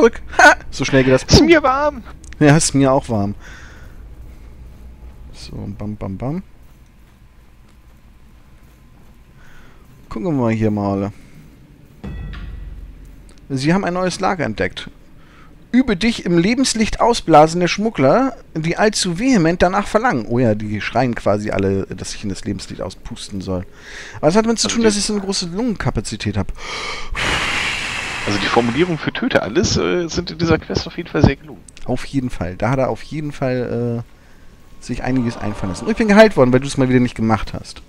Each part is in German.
zurück. Ha! So schnell geht das. Ist mir warm. Ja, ist mir auch warm. So, bam, bam, bam. Gucken wir mal hier mal. Sie haben ein neues Lager entdeckt. Übe dich im Lebenslicht ausblasen der Schmuggler, die allzu vehement danach verlangen. Oh ja, die schreien quasi alle, dass ich in das Lebenslicht auspusten soll. Aber es hat damit zu Also tun, dass ich so eine große Lungenkapazität habe. Also die Formulierung für Töte alles äh, sind in dieser Quest auf jeden Fall sehr gelungen. Auf jeden Fall. Da hat er auf jeden Fall äh, sich einiges einfallen lassen. Und ich bin geheilt worden, weil du es mal wieder nicht gemacht hast.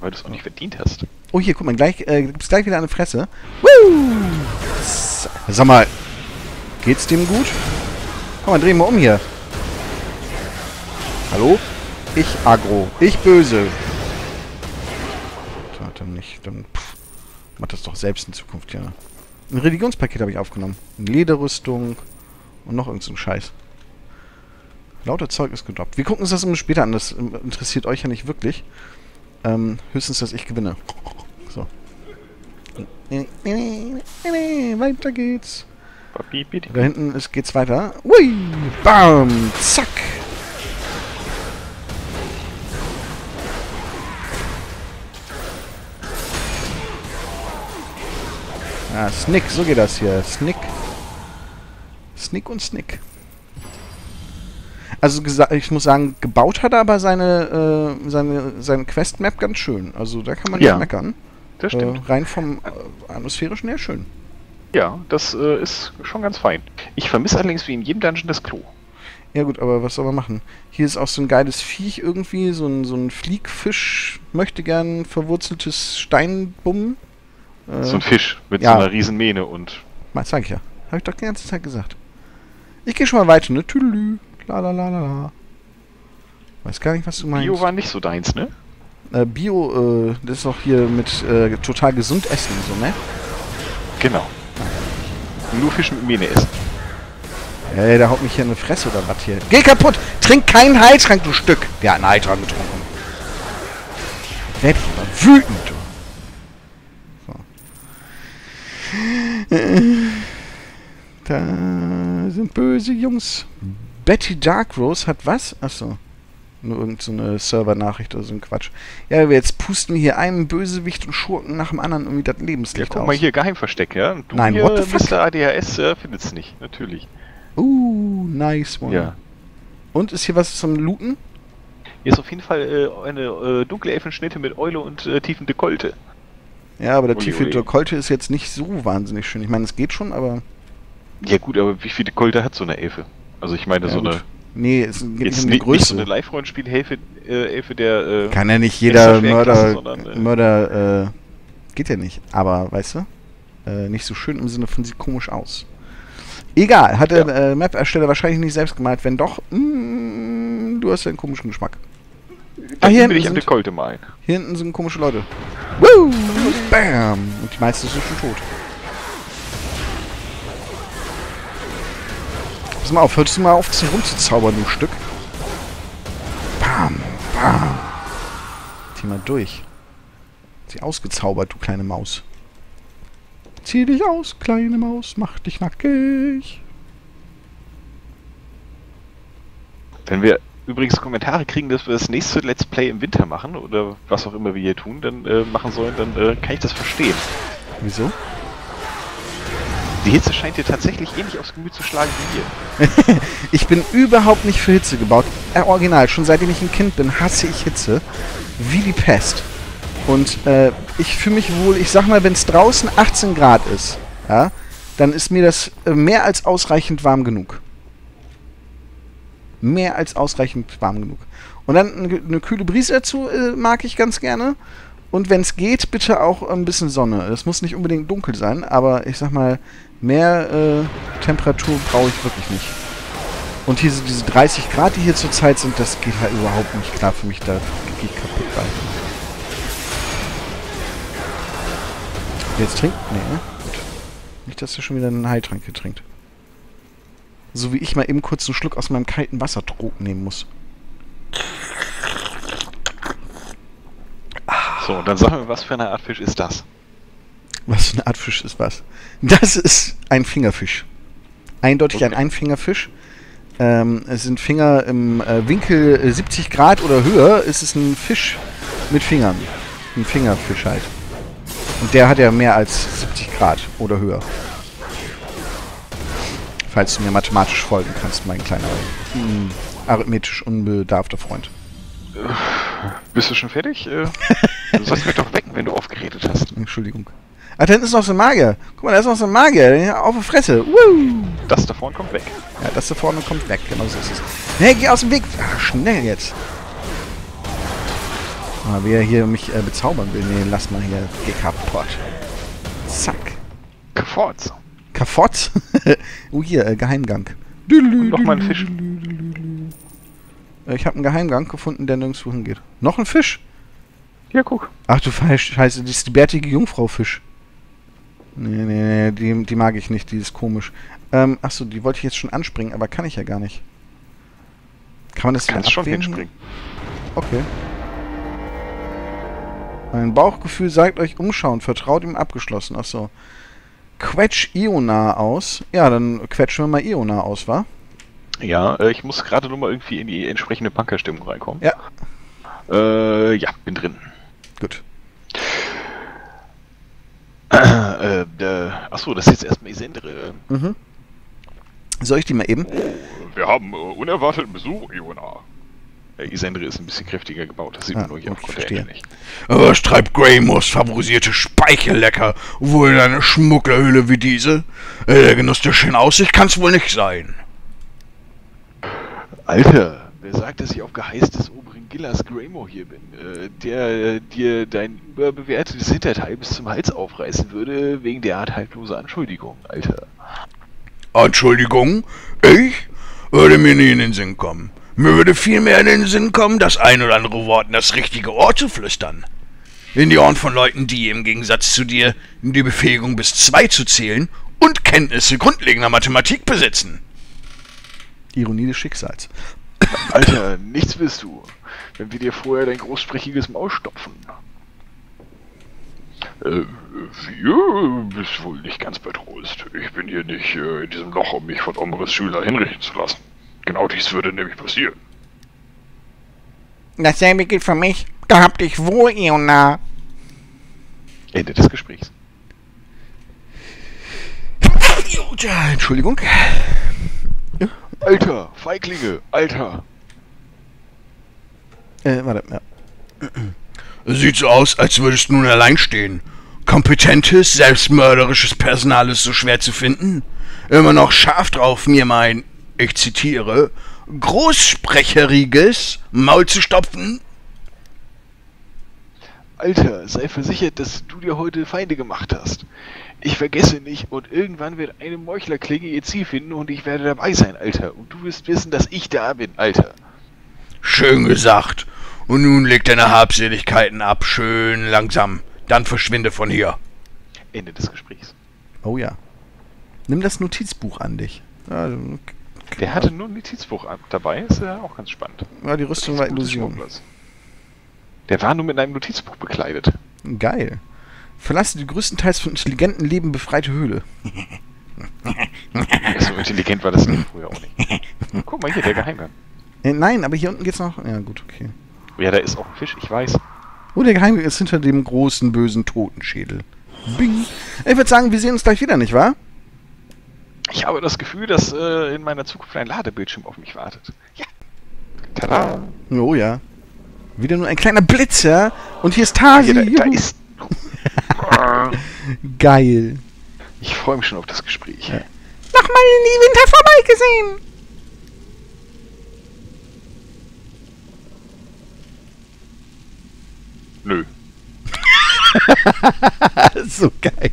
Weil du es auch nicht verdient hast. Oh, hier, guck mal, gleich, äh, gibt's gleich wieder eine Fresse. Woo! Sag mal, geht's dem gut? Komm mal, drehen wir um hier. Hallo? Ich aggro. Ich böse. So, dann nicht. Dann pff, mach das doch selbst in Zukunft, ja. Ein Religionspaket habe ich aufgenommen. Eine Lederrüstung und noch irgendein so ein Scheiß. Lauter Zeug ist gedroppt. Wir gucken uns das immer später an. Das interessiert euch ja nicht wirklich. Ähm, höchstens, dass ich gewinne. So. Weiter geht's. Da hinten ist, geht's weiter. Ui! Bam! Zack! Ah, Snick, so geht das hier. Snick. Snick und Snick. Also ich muss sagen, gebaut hat er aber seine, äh, seine, seine Quest-Map ganz schön. Also da kann man Ja, nicht meckern. Das Äh, stimmt. rein vom äh, atmosphärischen her schön. Ja, das äh, ist schon ganz fein. Ich vermisse allerdings wie in jedem Dungeon das Klo. Ja gut, aber was soll man machen? Hier ist auch so ein geiles Viech irgendwie, so ein, so ein Fliegfisch, möchte gern verwurzeltes Steinbumm. Äh, So ein Fisch mit ja. so einer riesen Mähne und mal, sag ich ja. Hab ich doch die ganze Zeit gesagt. Ich gehe schon mal weiter, ne? Tüdelü. La la la la la. Weiß gar nicht, was du meinst. Bio war nicht so deins, ne? äh, Bio, äh, das ist auch hier mit äh, total gesund essen, so, ne? Genau. Nur Fisch mit Mähne essen. Ey, der haut mich hier in die Fresse oder was hier? Geh kaputt! Trink keinen Heiltrank, du Stück! Der hat einen Heiltrank getrunken. Werd ich aber wütend, du. So. Äh, Da sind böse Jungs. Betty Darkrose hat was? Achso. Nur irgendeine so Server-Nachricht oder so ein Quatsch. Ja, wir jetzt pusten hier einem Bösewicht und Schurken nach dem anderen irgendwie das Ja, Lebenslicht guck aus. mal hier, Geheimversteck, ja? Du Nein, hier, what the fuck? Mr. ADHS, äh, findet's nicht, natürlich. Uh, nice one. Ja. Und ist hier was zum Looten? Hier ist auf jeden Fall äh, eine äh, dunkle Elfenschnitte mit Eule und äh, tiefen Dekolte. Ja, aber der tiefe. Dekolte ist jetzt nicht so wahnsinnig schön. Ich meine, es geht schon, aber. Ja gut, aber wie viel Dekolte hat so eine Elfe? Also ich meine Ja, so gut. eine... Nee, es geht Jetzt um die nicht, nicht so Größe. eine Live-Rollenspiel-Elfe, äh, Elfe der... Äh, Kann ja nicht jeder Mörder. Sondern, äh, Mörder, äh, geht ja nicht. Aber, weißt du? Äh, nicht so schön im Sinne von sieht komisch aus. Egal, hat der Ja. äh, Map-Ersteller wahrscheinlich nicht selbst gemalt. Wenn doch, mm, du hast ja einen komischen Geschmack. da Ah, hier will hinten ich am sind- Dekolte malen. Hier hinten sind komische Leute. Woo! Bam! Und die meisten sind schon tot. Pass mal auf, hörst du mal auf, zu rumzuzaubern, du Stück? Bam! Bam! Zieh mal durch. Sie ausgezaubert, du kleine Maus. Zieh dich aus, kleine Maus, mach dich nackig. Wenn wir übrigens Kommentare kriegen, dass wir das nächste Let's Play im Winter machen, oder was auch immer wir hier tun, dann äh, machen sollen, dann äh, kann ich das verstehen. Wieso? Die Hitze scheint dir tatsächlich ähnlich aufs Gemüt zu schlagen wie hier. Ich bin überhaupt nicht für Hitze gebaut. Äh, original, schon seitdem ich ein Kind bin, hasse ich Hitze. Wie die Pest. Und äh, ich fühle mich wohl, ich sag mal, wenn es draußen 18 Grad ist, ja, dann ist mir das äh, mehr als ausreichend warm genug. Mehr als ausreichend warm genug. Und dann eine, kühle Brise dazu äh, mag ich ganz gerne. Und wenn es geht, bitte auch ein bisschen Sonne. Das muss nicht unbedingt dunkel sein, aber ich sag mal, mehr äh, Temperatur brauche ich wirklich nicht. Und diese, diese 30 Grad, die hier zurzeit sind, das geht halt überhaupt nicht klar für mich. Da geht kaputt bei. Jetzt trinkt? Nee, ne? Gut. Nicht, dass er schon wieder einen Heiltrank trinkt. So wie ich mal eben kurz einen Schluck aus meinem kalten Wassertrog nehmen muss. So, dann sagen wir, was für eine Art Fisch ist das? Was für eine Art Fisch ist was? Das ist ein Fingerfisch. Eindeutig ein Okay. Einfingerfisch. Ähm, es sind Finger im äh, Winkel äh, 70 Grad oder höher. Ist es ein Fisch mit Fingern. Ein Fingerfisch halt. Und der hat ja mehr als 70 Grad oder höher. Falls du mir mathematisch folgen kannst, mein kleiner mm, arithmetisch unbedarfter Freund. Bist du schon fertig? Äh, du sollst mich doch wecken, wenn du aufgeredet hast. Entschuldigung. Ah, da hinten ist noch so ein Magier. Guck mal, da ist noch so ein Magier. Auf die Fresse. Woo! Das da vorne kommt weg. Ja, das da vorne kommt weg. Genau so ist es. Hey, geh aus dem Weg. Ach, schnell jetzt. Ah, wie er hier mich äh, bezaubern will. Nee, lass mal hier. Geh kaputt. Zack. Kaffort. Kaffott. oh, hier, äh, Geheimgang. Und noch mal ein Fisch. Äh, Ich habe einen Geheimgang gefunden, der nirgendwo hingeht. Noch ein Fisch? Ja, guck. Ach du Scheiße, das ist die bärtige Jungfrau-Fisch. Nee, nee, nee, die, die mag ich nicht, die ist komisch. Ähm, achso, die wollte ich jetzt schon anspringen, aber kann ich ja gar nicht. Kann man das kannst schon hinspringen. Okay. Mein Bauchgefühl sagt euch umschauen, vertraut ihm abgeschlossen. Achso. Quetsch Ionar aus. Ja, dann quetschen wir mal Ionar aus, wa? Ja, äh, ich muss gerade nur mal irgendwie in die entsprechende Punkerstimmung reinkommen. Ja. Äh, ja, bin drin. Gut. äh, äh, achso, das ist jetzt erstmal Isendre. Mhm. Soll ich die mal eben? Wir haben äh, unerwarteten Besuch, Iona. Äh, Isendre ist ein bisschen kräftiger gebaut, das sieht Ah, man nur hier aufgrund der verstehe. Ente nicht. Was treibt Greymores favorisierte Speichel lecker? Wohl in eine Schmugglerhülle wie diese? Äh, Der Genuss der schönen Aussicht kann's wohl nicht sein. Alter, wer sagt, dass ich auf Geheiß des oberen Gillas Greymore hier bin? Äh, der äh, dir dein überbewertetes Hinterteil bis zum Hals aufreißen würde, wegen derart haltloser Anschuldigung, Alter. Entschuldigung, ich würde mir nie in den Sinn kommen. Mir würde vielmehr in den Sinn kommen, das ein oder andere Wort in das richtige Ohr zu flüstern. In die Ohren von Leuten, die im Gegensatz zu dir die Befähigung bis zwei zu zählen und Kenntnisse grundlegender Mathematik besitzen. Ironie des Schicksals. Alter, nichts willst du, wenn wir dir vorher dein großsprechiges Maul stopfen. Äh, wir bist wohl nicht ganz bei Trost. Ich bin hier nicht äh, in diesem Loch, um mich von Omres Schüler hinrichten zu lassen. Genau dies würde nämlich passieren. Dasselbe gilt für mich. Gehabt dich wohl, Iona. Ende des Gesprächs. Ja, Entschuldigung. Alter, Feiglinge, Alter. Äh, warte, ja. Sieht so aus, als würdest du nun allein stehen. Kompetentes, selbstmörderisches Personal ist so schwer zu finden. Immer noch scharf drauf, mir mein, ich zitiere, großsprecheriges Maul zu stopfen. Alter, sei versichert, dass du dir heute Feinde gemacht hast. Ich vergesse nicht und irgendwann wird eine Meuchlerklinge ihr Ziel finden und ich werde dabei sein, Alter. Und du wirst wissen, dass ich da bin, Alter. Schön gesagt. Und nun leg deine Habseligkeiten ab, schön langsam. Dann verschwinde von hier. Ende des Gesprächs. Oh ja. Nimm das Notizbuch an dich. Ja, Der hatte nur ein Notizbuch dabei, ist ja auch ganz spannend. ja die Rüstung war Illusion. Der war nur mit einem Notizbuch bekleidet. Geil. Verlasse die größtenteils von intelligenten Leben befreite Höhle. So intelligent war das früher auch nicht. Guck mal hier, der Geheimgang. Äh, nein, aber hier unten geht's noch. Ja, gut, okay. Ja, da ist auch ein Fisch, ich weiß. Oh, der Geheimgang ist hinter dem großen, bösen Totenschädel. Bing. Ich würde sagen, wir sehen uns gleich wieder, nicht wahr? Ich habe das Gefühl, dass äh, in meiner Zukunft ein Ladebildschirm auf mich wartet. Ja. Tada! Oh ja. Wieder nur ein kleiner Blitz, ja? Und hier ist Tasi. Hier, da, da ist. Geil. Ich freue mich schon auf das Gespräch. Nochmal in die Winter vorbeigesehen. Nö. so geil.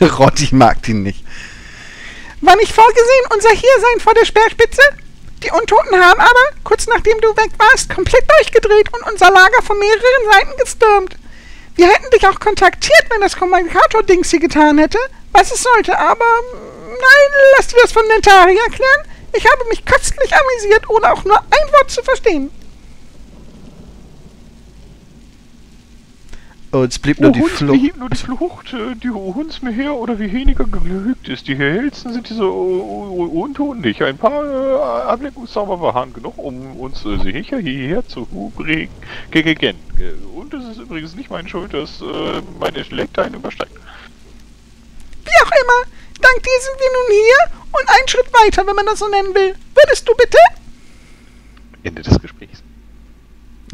Rotti mag den nicht. War nicht vorgesehen, unser Hiersein vor der Speerspitze? Die Untoten haben aber, kurz nachdem du weg warst, komplett durchgedreht und unser Lager von mehreren Seiten gestürmt. Wir hätten dich auch kontaktiert, wenn das Kommunikator-Dings hier getan hätte, was es sollte, aber mm, nein, lass dir das von Nentari erklären. Ich habe mich köstlich amüsiert, ohne auch nur ein Wort zu verstehen. Oh, jetzt blieb nur die Uhunds Flucht. blieb nur die Flucht, äh, die Uhunds mir her oder wie weniger geglückt ist. Die hellsten sind diese Untoten nicht. Ein paar äh, Ablenkungszauber waren genug, um uns äh, sicher hierher zu bringen. Gegen. Und es ist übrigens nicht meine Schuld, dass äh, meine einen übersteigt. Wie auch immer, dank dir sind wir nun hier und einen Schritt weiter, wenn man das so nennen will. Würdest du bitte? Ende des Gesprächs.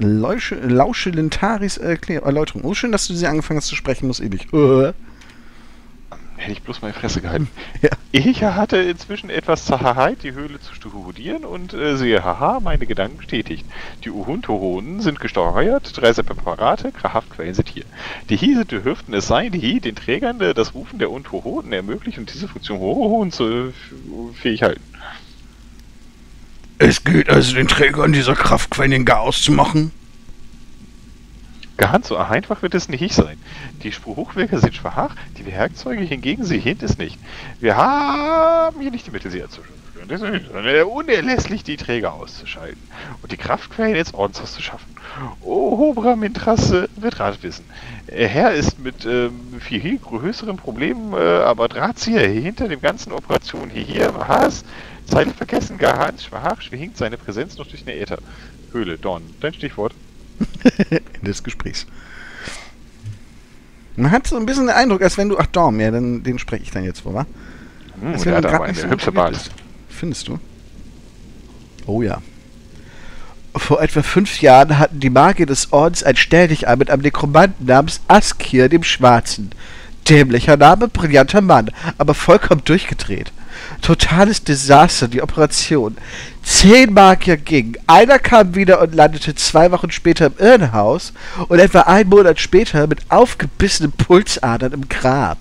Lausche, lausche Lintaris Erklär Erläuterung. Oh, schön, dass du sie angefangen hast zu sprechen, muss ich nicht. Äh. Hätte ich bloß meine Fresse gehalten. Ja. Ich hatte inzwischen etwas Zaheit, die Höhle zu studieren und äh, sehe, haha, meine Gedanken bestätigt. Die Uhuntohonen sind gesteuert, drei separate Kraftquellen sind hier. Die Hi sind die Hüften, es sei, die Hi den Trägern äh, das Rufen der Untohonen ermöglicht und diese Funktion Hohohon zu äh, fähig halten. Es gilt also den Trägern dieser Kraftquellen den Chaos zu machen. Ganz so einfach wird es nicht sein. Die Spruchwerke sind schwach, die Werkzeuge hingegen sind es nicht. Wir haben hier nicht die Mittel, sie ist es unerlässlich, die Träger auszuschalten und die Kraftquellen ins Ordenshaus zu schaffen. Obra Mintras äh, wird Rat wissen. Er Herr ist mit ähm, viel größeren Problemen, äh, aber Drahtzieher hinter dem ganzen Operation hier, was? Zeitlich vergessen, Gehans, schwach, schwingt seine Präsenz noch durch eine Äther. Höhle, Dorn, dein Stichwort. Ende des Gesprächs. Man hat so ein bisschen den Eindruck, als wenn du. Ach, Dorm, ja, dann, den spreche ich dann jetzt vor, wa? Hm, der hat aber eine so hübsche ist. Findest du? Oh ja. Vor etwa fünf Jahren hatten die Magier des Ordens ein Stelldichein mit einem Nekromanten namens Askir dem Schwarzen. Dämlicher Name, brillanter Mann, aber vollkommen durchgedreht. Totales Desaster, die Operation. Zehn Magier gingen, einer kam wieder und landete zwei Wochen später im Irrenhaus und etwa einen Monat später mit aufgebissenen Pulsadern im Grab.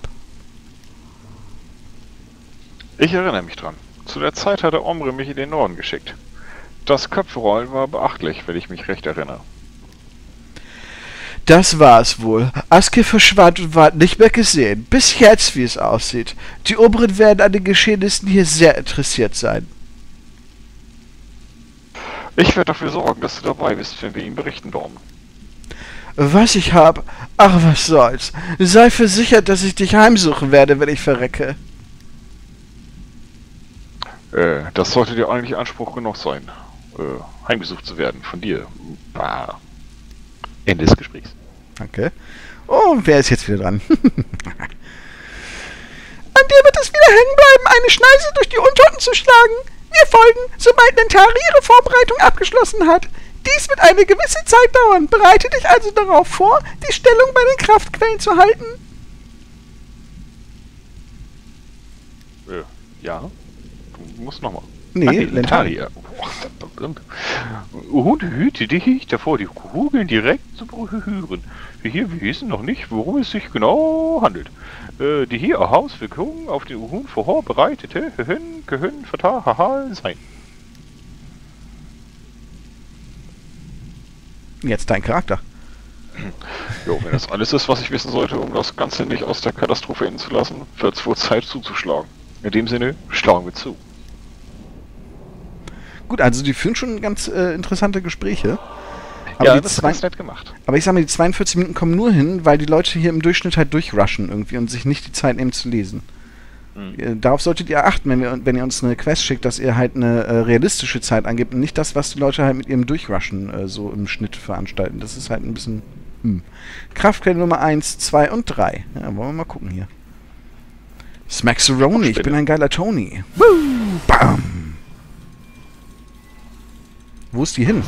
Ich erinnere mich dran. Zu der Zeit hatte Omre mich in den Norden geschickt. Das Köpferollen war beachtlich, wenn ich mich recht erinnere. Das war es wohl. Aske verschwand und war nicht mehr gesehen. Bis jetzt, wie es aussieht. Die Oberen werden an den Geschehnissen hier sehr interessiert sein. Ich werde dafür sorgen, dass du dabei bist, wenn wir ihm berichten, Dorm. Was ich hab, ach was soll's. Sei versichert, dass ich dich heimsuchen werde, wenn ich verrecke. Äh, das sollte dir eigentlich Anspruch genug sein, äh, heimgesucht zu werden von dir. Bah. Ende des Gesprächs. Danke. Oh, wer ist jetzt wieder dran? An dir wird es wieder hängen bleiben, eine Schneise durch die Untoten zu schlagen. Wir folgen, sobald Nentari ihre Vorbereitung abgeschlossen hat. Dies wird eine gewisse Zeit dauern. Bereite dich also darauf vor, die Stellung bei den Kraftquellen zu halten. Äh, ja. Du musst nochmal. Nee, Lentari. Und hüte dich davor, die Kugeln direkt zu berühren. Wir hier wissen noch nicht, worum es sich genau handelt. Äh, die hier Hauswirkungen auf den Uhun vorbereitete können fatal haha sein. Jetzt dein Charakter. Jo, wenn das alles ist, was ich wissen sollte, um das Ganze nicht aus der Katastrophe enden zu lassen, wird es wohl Zeit zuzuschlagen. In dem Sinne, schlagen wir zu. Gut, also die führen schon ganz äh, interessante Gespräche. Aber, ja, die das ist zwei, ganz nett gemacht. aber ich sag mal, die 42 Minuten kommen nur hin, weil die Leute hier im Durchschnitt halt durchrushen irgendwie und sich nicht die Zeit nehmen zu lesen. Mhm. Darauf solltet ihr achten, wenn, wir, wenn ihr uns eine Quest schickt, dass ihr halt eine äh, realistische Zeit angebt und nicht das, was die Leute halt mit ihrem Durchrushen äh, so im Schnitt veranstalten. Das ist halt ein bisschen. Hm. Kraftquelle Nummer 1, 2 und 3. Ja, wollen wir mal gucken hier. Smaxeroni, ich bin ein geiler Tony. Woo, bam. Wo ist die hin?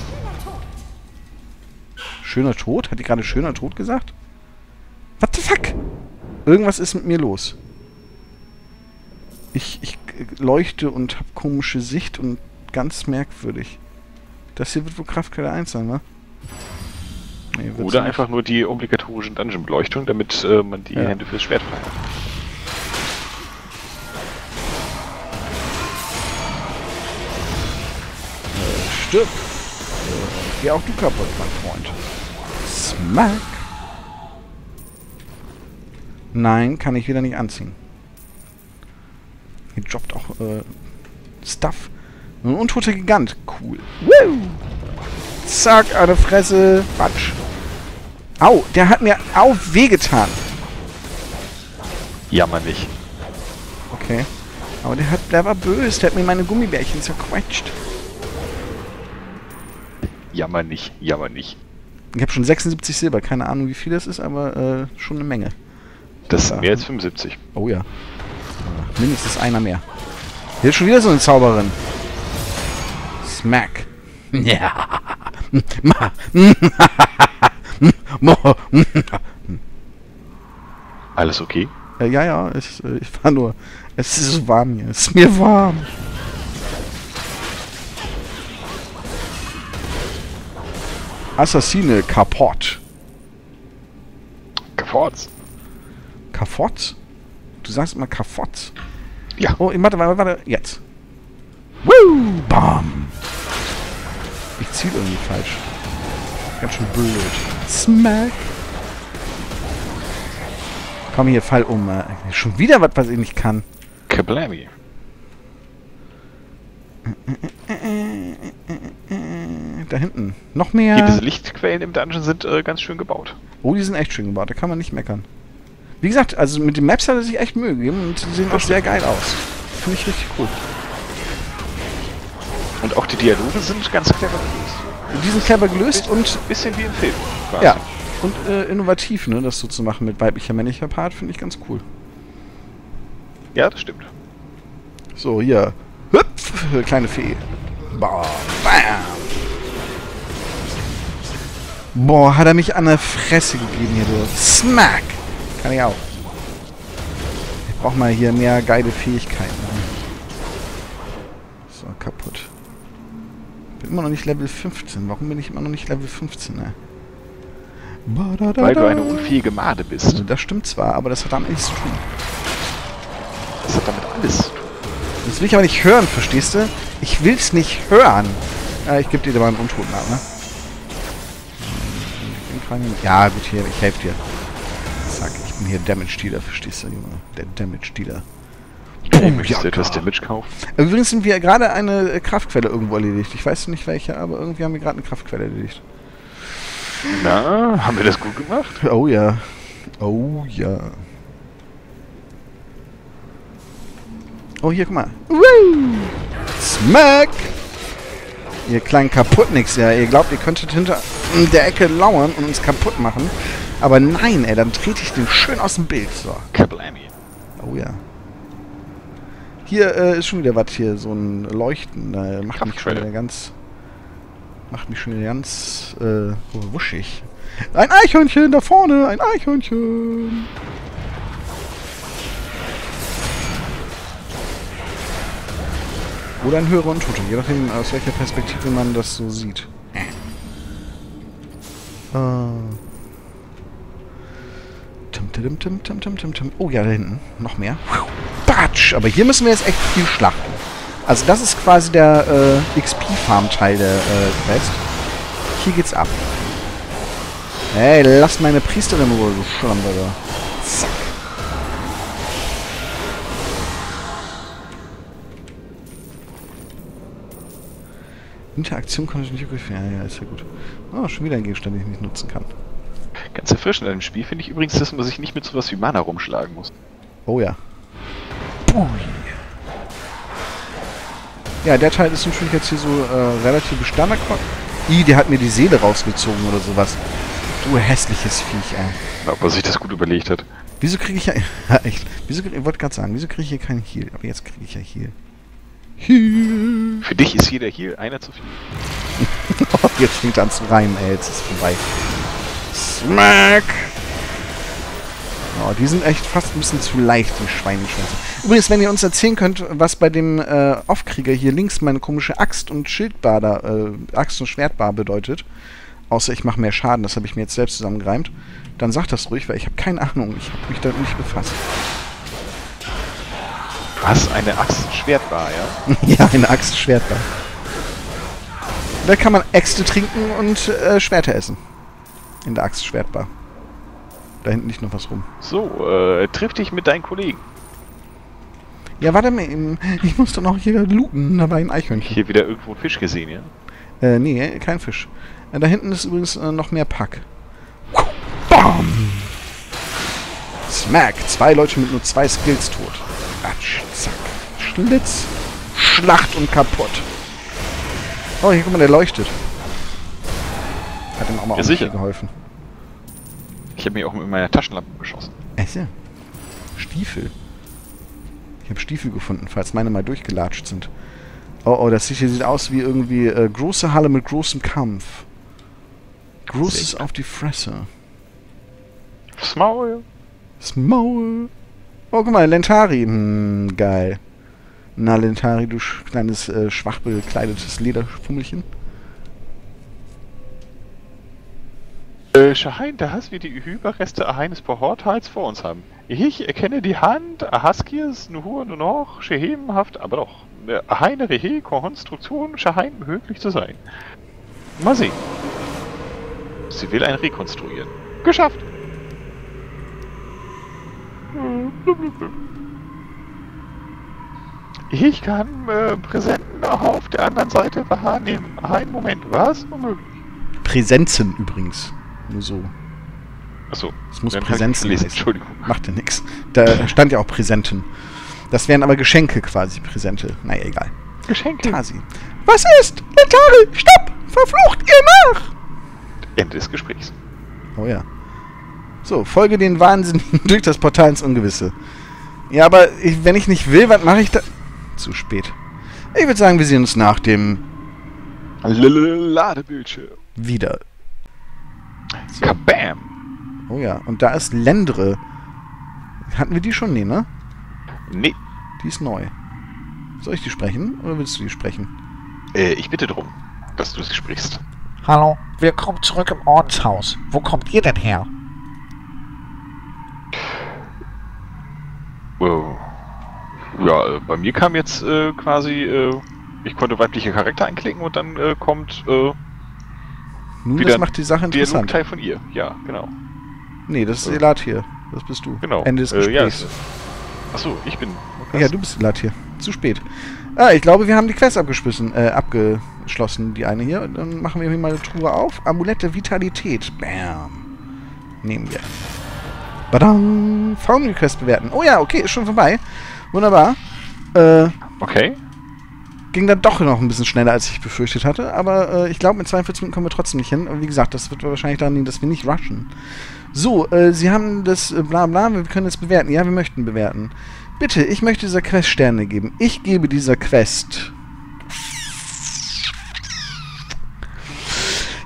Schöner Tod? Hat die gerade schöner Tod gesagt? What the fuck? Irgendwas ist mit mir los. Ich, ich äh, leuchte und hab komische Sicht und ganz merkwürdig. Das hier wird wohl Kraftquelle 1 sein, wa? Nee, Oder einfach nur die obligatorischen Dungeon-Beleuchtung, damit äh, man die Ja. Hände fürs Schwert frei hat. Stirb. Geh auch du kaputt, mein Freund. Smack. Nein, kann ich wieder nicht anziehen. Hier droppt auch äh, Stuff. Ein untoter Gigant. Cool. Woo! Zack, eine Fresse. Quatsch. Au, der hat mir au wehgetan. Jammer nicht. Okay. Aber der, hat, der war böse. Der hat mir meine Gummibärchen zerquetscht. Jammer nicht. Jammer nicht. Ich habe schon 76 Silber. Keine Ahnung, wie viel das ist, aber äh, schon eine Menge. Das sind mehr als 75. Oh ja. Mindestens einer mehr. Hier ist schon wieder so eine Zauberin. Smack. Ja. Alles okay? Äh, ja, ja, ich, äh, ich war nur. Es ist so warm hier. Es ist mir warm. Assassine kaputt. Geforzt. Kaffott? Du sagst immer Kaffott. Ja. Oh, warte, warte, warte. Jetzt. Woo! Bam! Ich ziel irgendwie falsch. Ganz schön blöd. Smack! Komm hier, fall um. Äh, schon wieder was, was ich nicht kann. Kablammy. Da hinten. Noch Hier, diese mehr. Lichtquellen im Dungeon sind äh, ganz schön gebaut. Oh, die sind echt schön gebaut. Da kann man nicht meckern. Wie gesagt, also mit den Maps hat er sich echt Mühe gegeben und die sehen auch sehr geil aus. Finde ich richtig cool. Und auch die Dialoge sind ganz clever gelöst. Die sind clever gelöst und Bisschen wie im Film. quasi. Ja. Und äh, innovativ, ne, das so zu machen mit weiblicher, männlicher Part, finde ich ganz cool. Ja, das stimmt. So, hier. Hüpf, kleine Fee. Bam, bam. Boah, hat er mich an der Fresse gegeben hier, du. Smack. Kann ich auch. Ich brauch mal hier mehr geile Fähigkeiten. ne? So, kaputt. Bin immer noch nicht Level 15. Warum bin ich immer noch nicht Level 15, ne? Weil du eine unfähige Made bist. Also das stimmt zwar, aber das hat damit nichts zu tun. Das hat damit alles zu tun. Das will ich aber nicht hören, verstehst du? Ich will's nicht hören. Ja, ich geb dir mal einen Untoten ab, ne? Ja, gut, hier, ich helfe dir. Zack, ich bin hier Damage Dealer, verstehst du, Junge? Der Damage Dealer. Hey, Oh, möchtest du etwas. Damage kaufen? Übrigens sind wir gerade eine äh, Kraftquelle irgendwo erledigt. Ich weiß nicht welche, aber irgendwie haben wir gerade eine Kraftquelle erledigt. Na, haben wir das gut gemacht? Oh ja. Oh ja. Oh, hier, guck mal. Woo! Smack! Ihr kleinen Kaputtnix, ja. Ihr glaubt, ihr könntet hinter der Ecke lauern und uns kaputt machen. Aber nein, ey, dann trete ich den schön aus dem Bild. So. Oh ja. Hier äh, ist schon wieder was hier, so ein Leuchten. Äh, macht mich schon wieder ganz. Macht mich schon wieder ganz äh, wuschig. Ein Eichhörnchen da vorne, ein Eichhörnchen. Oder ein höherer Untote, je nachdem aus welcher Perspektive man das so sieht. Tim. Oh ja, da hinten. Noch mehr. Batsch! Aber hier müssen wir jetzt echt viel schlachten. Also das ist quasi der äh, XP-Farm-Teil der äh, Quest. Hier geht's ab. Hey, lass meine Priesterin in Ruhe, du Schlammböller. Zack. Interaktion konnte ich nicht wirklich... Ja, ja, ist ja gut. Oh, schon wieder ein Gegenstand, den ich nicht nutzen kann. Ganz erfrischend an dem Spiel finde ich übrigens, dass man sich nicht mit sowas wie Mana rumschlagen muss. Oh ja. Pui. Ja, der Teil ist natürlich jetzt hier so äh, relativ Standard. Ih, der hat mir die Seele rausgezogen oder sowas. Du hässliches Viech, ey. Ob er sich das gut überlegt hat. Wieso kriege ich ja... Wieso, ich wollte gerade sagen, wieso kriege ich hier keinen Heal? Aber jetzt kriege ich ja Heal. Heal. Für dich ist jeder hier einer zu viel. jetzt fängt er an zu reimen, ey. Jetzt ist es vorbei. Smack! Oh, die sind echt fast ein bisschen zu leicht, die Schweineschwänze. Übrigens, wenn ihr uns erzählen könnt, was bei dem äh, Aufkrieger hier links meine komische Axt und Schildbar da, äh, Axt und Schwertbar bedeutet, außer ich mache mehr Schaden, das habe ich mir jetzt selbst zusammengereimt, dann sagt das ruhig, weil ich habe keine Ahnung, ich habe mich damit nicht befasst. Hast eine Axt-Schwertbar, ja? ja, eine Axt Schwertbar. Da kann man Äxte trinken und äh, Schwerter essen. In der Axt Schwertbar. Da hinten liegt noch was rum. So, äh, triff dich mit deinen Kollegen. Ja, warte mal, ich muss doch noch hier looten, da war ein Eichhörnchen. Hier wieder irgendwo einen Fisch gesehen, ja? Äh, nee, kein Fisch. Äh, da hinten ist übrigens äh, noch mehr Pack. Bam! Smack! Zwei Leute mit nur zwei Skills tot. Atsch, zack. Schlitz, Schlacht und kaputt. Oh, hier guck mal, der leuchtet. Hat ihm auch mal Ja, sicher. geholfen. Ich habe mir auch mit meiner Taschenlampe geschossen. Esse. Stiefel. Ich habe Stiefel gefunden, falls meine mal durchgelatscht sind. Oh, oh, das sieht hier sieht aus wie irgendwie äh, große Halle mit großem Kampf. Großes auf die Fresse. Das Maul. Oh, guck mal, Lentari. Hm, geil. Na, Lentari, du kleines, äh, schwach bekleidetes Lederfummelchen. Äh, da hast wir die Überreste eines Portals vor uns haben. Ich erkenne die Hand, Ahaskias, Nuhur, Nunoch, Shehemhaft, aber doch. äh, Eine Rehe, Konstruktion, Shahain möglich zu sein. Mal sehen. Sie will ein rekonstruieren. Geschafft! Ich kann äh, Präsenten auch auf der anderen Seite wahrnehmen. Ein Moment, was? Unmöglich. Präsenzen übrigens. Nur so. Achso. Es muss Präsenzen heißen. Entschuldigung. Macht ja nichts. Da stand ja auch Präsenten. Das wären aber Geschenke quasi, Präsente. Naja, egal. Geschenke. Tasi. Was ist? Lentari, stopp! Verflucht ihr nach! Ende des Gesprächs. Oh ja. So, folge den Wahnsinnigen durch das Portal ins Ungewisse. Ja, aber ich, wenn ich nicht will, was mache ich da? Zu spät. Ich würde sagen, wir sehen uns nach dem Ladebildschirm. wieder. Kabam! Oh ja, und da ist Lendre. Hatten wir die schon? Nee, ne? Nee, Die ist neu. Soll ich die sprechen oder willst du die sprechen? äh, ich bitte drum, dass du sie sprichst. Hallo, willkommen zurück im Ordenshaus. Wo kommt ihr denn her? Oh. Ja, äh, bei mir kam jetzt äh, quasi, äh, ich konnte weibliche Charakter einklicken und dann äh, kommt äh, Nun, Wieder das macht die Sache interessant. Dialogteil von ihr. Ja, genau. Nee, das ist Elat hier. Das bist du. Genau. Ende des Äh, ja, Gesprächs. Achso, ich bin. Ja, du bist Elat hier. Zu spät. Ah, ich glaube, wir haben die Quest abgeschlossen, äh, abgeschlossen, die eine hier. Und dann machen wir hier mal eine Truhe auf. Amulett der Vitalität. Bam. Nehmen wir. Badam. Foundry Quest bewerten. Oh ja, okay, ist schon vorbei. Wunderbar. Äh, Okay. ging dann doch noch ein bisschen schneller, als ich befürchtet hatte. Aber äh, ich glaube, mit 42 Minuten kommen wir trotzdem nicht hin. Und wie gesagt, das wird wahrscheinlich daran liegen, dass wir nicht rushen. So, äh, Sie haben das äh, bla bla, wir können jetzt bewerten. Ja, wir möchten bewerten. Bitte, ich möchte dieser Quest Sterne geben. Ich gebe dieser Quest.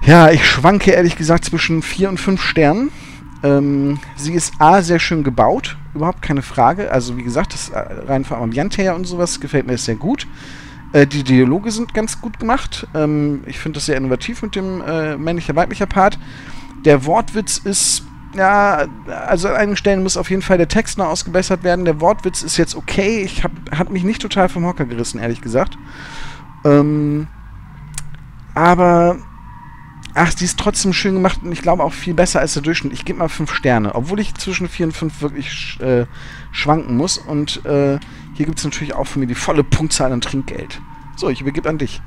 Ja, ich schwanke ehrlich gesagt zwischen 4 und 5 Sternen. Ähm, sie ist A, sehr schön gebaut, überhaupt keine Frage. Also wie gesagt, das äh, rein vom Ambiente her und sowas gefällt mir sehr gut. Äh, die Dialoge sind ganz gut gemacht. Ähm, ich finde das sehr innovativ mit dem äh, männlicher-weiblicher Part. Der Wortwitz ist, ja, also an einigen Stellen muss auf jeden Fall der Text noch ausgebessert werden. Der Wortwitz ist jetzt okay. Ich hab, hat mich nicht total vom Hocker gerissen, ehrlich gesagt. Ähm, aber Ach, die ist trotzdem schön gemacht und ich glaube auch viel besser als der Durchschnitt. Ich gebe mal 5 Sterne, obwohl ich zwischen 4 und 5 wirklich sch äh, schwanken muss. Und äh, hier gibt es natürlich auch von mir die volle Punktzahl an Trinkgeld. So, ich übergebe an dich.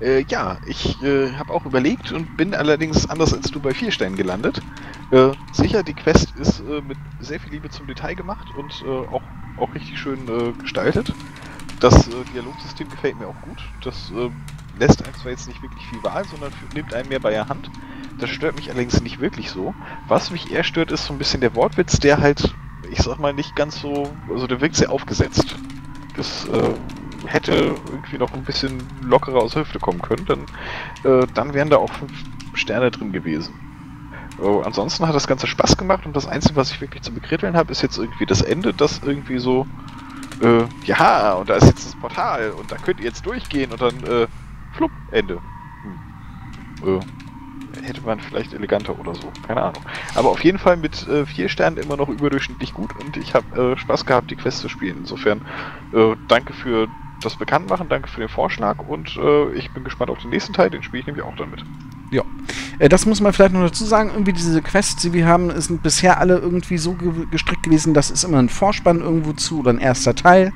Äh, ja, ich äh, habe auch überlegt und bin allerdings anders als du bei vier Sternen gelandet. Äh, sicher, die Quest ist äh, mit sehr viel Liebe zum Detail gemacht und äh, auch, auch richtig schön äh, gestaltet. Das äh, Dialogsystem gefällt mir auch gut. Das äh, lässt einem zwar jetzt nicht wirklich viel Wahl, sondern nimmt einen mehr bei der Hand. Das stört mich allerdings nicht wirklich so. Was mich eher stört, ist so ein bisschen der Wortwitz, der halt, ich sag mal, nicht ganz so, also der wirkt sehr aufgesetzt. Das äh, hätte irgendwie noch ein bisschen lockerer aus Hüfte kommen können, dann, äh, dann wären da auch fünf Sterne drin gewesen. Äh, ansonsten hat das Ganze Spaß gemacht und das Einzige, was ich wirklich zu bekritteln habe, ist jetzt irgendwie das Ende, das irgendwie so, äh, ja, und da ist jetzt das Portal und da könnt ihr jetzt durchgehen und dann, äh, flupp, Ende. Hm. Äh, hätte man vielleicht eleganter oder so, keine Ahnung. Aber auf jeden Fall mit äh, vier Sternen immer noch überdurchschnittlich gut und ich habe äh, Spaß gehabt, die Quest zu spielen. Insofern äh, danke für das Bekanntmachen, danke für den Vorschlag und äh, ich bin gespannt auf den nächsten Teil, den spiele ich nämlich auch dann mit. Ja. Äh, das muss man vielleicht noch dazu sagen. Irgendwie diese Quests, die wir haben, sind bisher alle irgendwie so ge gestrickt gewesen, dass es immer ein Vorspann irgendwo zu oder ein erster Teil.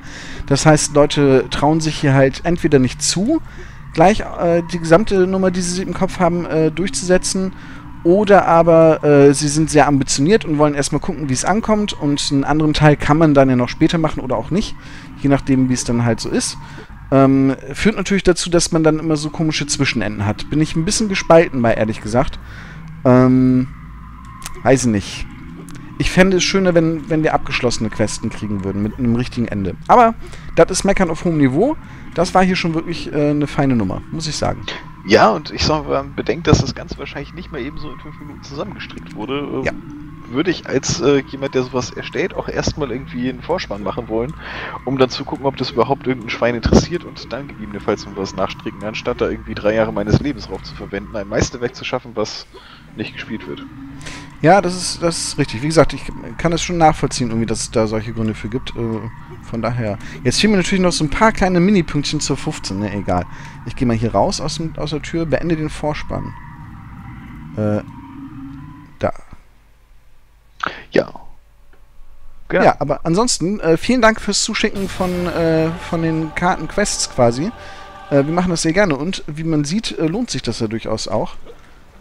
Das heißt, Leute trauen sich hier halt entweder nicht zu, gleich äh, die gesamte Nummer, die sie im Kopf haben, äh, durchzusetzen. Oder aber äh, sie sind sehr ambitioniert und wollen erstmal gucken, wie es ankommt. Und einen anderen Teil kann man dann ja noch später machen oder auch nicht. Je nachdem, wie es dann halt so ist. Ähm, führt natürlich dazu, dass man dann immer so komische Zwischenenden hat. Bin ich ein bisschen gespalten bei, ehrlich gesagt. Ähm, weiß ich nicht. Ich fände es schöner, wenn, wenn wir abgeschlossene Questen kriegen würden mit einem richtigen Ende. Aber das ist Meckern auf hohem Niveau. Das war hier schon wirklich äh, eine feine Nummer, muss ich sagen. Ja, und ich sag mal, bedenkt, dass das Ganze wahrscheinlich nicht mal eben so in fünf Minuten zusammengestrickt wurde. äh, Ja. Würde ich als äh, jemand, der sowas erstellt, auch erstmal irgendwie einen Vorspann machen wollen, um dann zu gucken, ob das überhaupt irgendein Schwein interessiert und dann gegebenenfalls noch was nachstricken, anstatt da irgendwie drei Jahre meines Lebens drauf zu verwenden, ein Meisterwerk zu schaffen, was nicht gespielt wird. Ja, das ist, das ist richtig. Wie gesagt, ich kann es schon nachvollziehen, irgendwie, dass es da solche Gründe für gibt. Äh, von daher. Jetzt fehlen mir natürlich noch so ein paar kleine Mini-Pünktchen zur 15, ne? Egal. Ich gehe mal hier raus aus, aus der Tür, beende den Vorspann. Äh, da. Ja. Genau. Ja, aber ansonsten, äh, vielen Dank fürs Zuschicken von, äh, von den Karten-Quests quasi. Äh, wir machen das sehr gerne und wie man sieht, äh, lohnt sich das ja durchaus auch,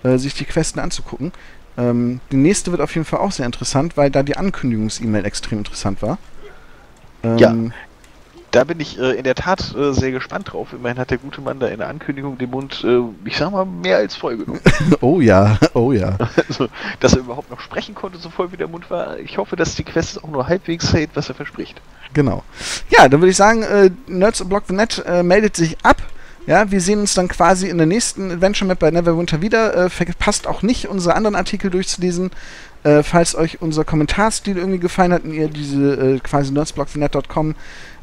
äh, sich die Questen anzugucken. Ähm, die nächste wird auf jeden Fall auch sehr interessant, weil da die Ankündigungs-E-Mail extrem interessant war. Ähm, Ja. Da bin ich äh, in der Tat äh, sehr gespannt drauf. Immerhin hat der gute Mann da in der Ankündigung den Mund, äh, ich sag mal, mehr als voll genommen. Oh ja, oh ja. also, dass er überhaupt noch sprechen konnte, so voll wie der Mund war. Ich hoffe, dass die Quest auch nur halbwegs hält, was er verspricht. Genau. Ja, dann würde ich sagen, äh, nerds.blog.net äh, meldet sich ab. Ja, wir sehen uns dann quasi in der nächsten Adventure Map bei Neverwinter wieder. Äh, verpasst auch nicht, unsere anderen Artikel durchzulesen. Äh, falls euch unser Kommentarstil irgendwie gefallen hat und ihr diese äh, quasi nerdsblog.net.com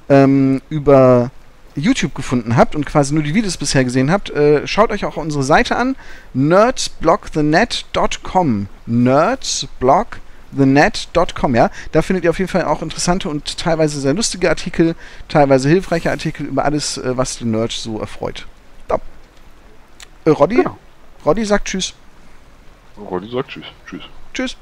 ähm, über YouTube gefunden habt und quasi nur die Videos bisher gesehen habt, äh, schaut euch auch unsere Seite an. nerdsblogthenet.com nerdsblogthenet.com, ja. Da findet ihr auf jeden Fall auch interessante und teilweise sehr lustige Artikel, teilweise hilfreiche Artikel über alles, äh, was die Nerds so erfreut. Ja. Äh, Roddy? Genau. Roddy sagt Tschüss. Roddy sagt Tschüss. Tschüss. Tschüss.